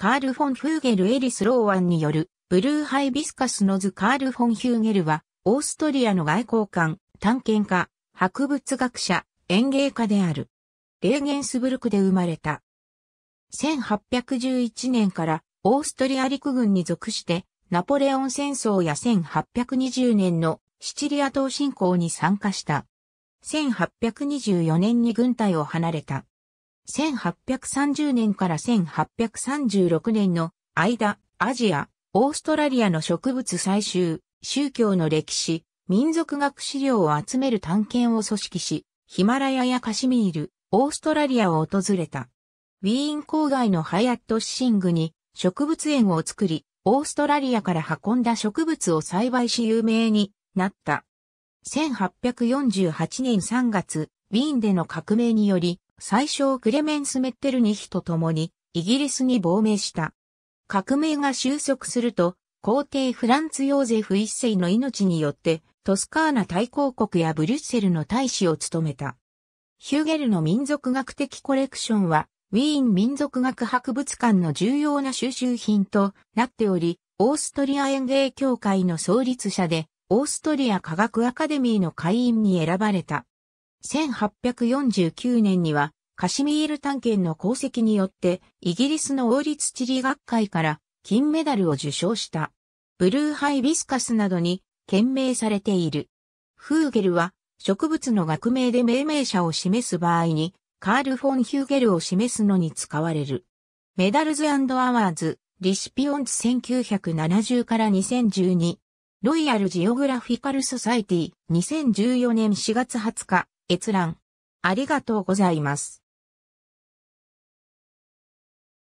カール・フォン・フーゲル・エリス・ローワンによる、ブルーハイビスカスの図カール・フォン・ヒューゲルは、オーストリアの外交官、探検家、博物学者、園芸家である。レーゲンスブルクで生まれた。1811年からオーストリア陸軍に属して、ナポレオン戦争や1820年のシチリア島侵攻に参加した。1824年に軍隊を離れた。1830年から1836年の間、アジア、オーストラリアの植物採集、宗教の歴史、民族学資料を集める探検を組織し、ヒマラヤやカシミール、オーストラリアを訪れた。ウィーン郊外のハヤットシングに植物園を作り、オーストラリアから運んだ植物を栽培し有名になった。1848年3月、ウィーンでの革命により、最小クレメンス・メッテルニヒと共に、イギリスに亡命した。革命が収束すると、皇帝フランツ・ヨーゼフ一世の命によって、トスカーナ大公国やブリュッセルの大使を務めた。ヒューゲルの民族学的コレクションは、ウィーン民族学博物館の重要な収集品となっており、オーストリア園芸協会の創立者で、オーストリア科学アカデミーの会員に選ばれた。1849年には、カシミール探検の功績によって、イギリスの王立地理学会から金メダルを受賞した。ブルーハイビスカスなどに献名されている。ヒューゲルは植物の学名で命名者を示す場合に、カール・フォン・ヒューゲルを示すのに使われる。 Medals Awards、Recipients 1970から2012。 Royal Geographical Society 2014年4月20日閲覧。ありがとうございます。